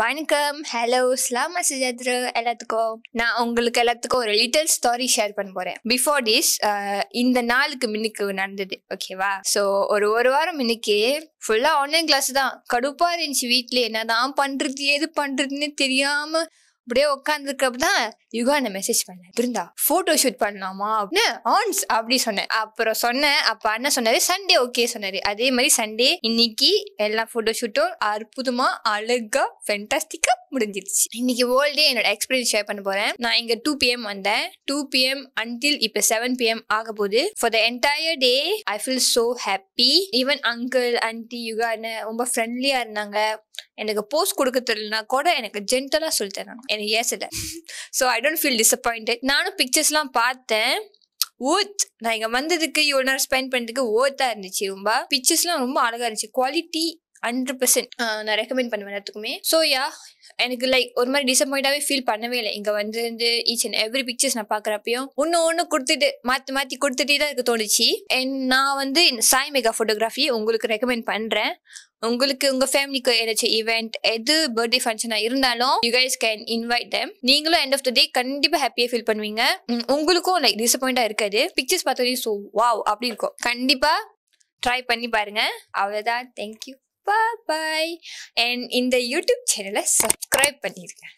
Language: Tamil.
வணக்கம். ஹலோ ஸ்லாமா சுஜாத்ரு எல்லாத்துக்கும். நான் உங்களுக்கு எல்லாத்துக்கும் ஒரு லிட்டில் ஸ்டோரி ஷேர் பண்ண போறேன். பிஃபோர் திஸ் இந்த நாளுக்கு முன்னுக்கு நடந்தது. ஓகேவா ஸோ ஒரு ஒரு வாரம் முன்னுக்கு ஃபுல்லா ஆன்லைன் கிளாஸ் தான். கடுப்பா இருந்துச்சு வீட்ல என்னதான் பண்றது எது பண்றதுன்னு தெரியாம அப்படியே உட்காந்துருக்கப்ப யுகா அந்த மெசேஜ் பண்ணேன். பிருந்தா போட்டோ ஷூட் பண்ணலாமா? அப்படின்னு ஆன்ஸ் அப்படி சொன்னேன். அப்புறம் சொன்னேன் அப்ப அண்ணன் சொன்னாரு சண்டே ஓகே சொன்னாரு. அதே மாதிரி சண்டே இன்னைக்கு எல்லா போட்டோ ஷூட்டும் அற்புதமா அழகா ஃபென்டாஸ்டிக்கா முடிஞ்சிருச்சு. இன்னைக்கு வேர்ல்டே டே என்னோட எக்ஸ்பீரியன்ஸ் ஷேர் பண்ண போறேன். நான் இங்க டூ பிஎம் வந்தேன். டூ பிஎம் அன்டில் இப்ப செவன் பிஎம் ஆக போகுது for the entire day I feel so happy even uncle aunty யுகான்னு ரொம்ப ஃப்ரெண்ட்லியா இருந்தாங்க. எனக்கு போஸ்ட் கொடுக்க தெரியலனா கூட எனக்கு ஜென்டலா சொல்லி தராங்க எனக்கு ஏசல so I don't feel disappointed நானும் பிக்சர்ஸ்லாம் பார்த்தேன். ஓத் நான் இங்க வந்ததுக்கு இவ்வளோ நேரம் ஸ்பெண்ட் பண்ணதுக்கு ஓத்தா இருந்துச்சு ரொம்ப. பிக்சர்ஸ்லாம் ரொம்ப அழகா இருந்துச்சு. குவாலிட்டி ஹண்ட்ரட் பர்சன்ட் நான் ரெக்கமெண்ட் பண்ணுவேன் எல்லாத்துக்குமே. ஸோ யா எனக்கு லைக் ஒரு மாதிரி டிசப்பாயிண்டாவே ஃபீல் பண்ணவே இல்லை. இங்கே வந்து வந்து ஈச் அண்ட் எவ்ரி பிக்சர்ஸ் நான் பார்க்குறப்பையும் ஒன்று ஒன்று கொடுத்துட்டு மாற்றி மாற்றி கொடுத்துட்டே தான் எனக்கு தோணுச்சு. அண்ட் நான் வந்து சாய் மெகா ஃபோட்டோகிராஃபி உங்களுக்கு ரெக்கமெண்ட் பண்ணுறேன் உங்களுக்கு உங்க ஃபேமிலிக்கு ஏதாச்சும் ஈவெண்ட் எது பர்த்டே ஃபங்க்ஷனா இருந்தாலும் you guys can invite them நீங்களும் எண்ட் ஆஃப் த டே கண்டிப்பா ஹாப்பியா ஃபீல் பண்ணுவீங்க. உங்களுக்கும் லைக் டிசப்பாயிண்டா இருக்காது. பிக்சர்ஸ் பார்த்தோன்னே ஸோ வாவ் அப்படி இருக்கும். கண்டிப்பா ட்ரை பண்ணி பாருங்க. அவ்வளோதான் தேங்க்யூ பாய் அண்ட் இந்த யூடியூப் சேனலை சப்ஸ்கிரைப் பண்ணியிருக்கேன்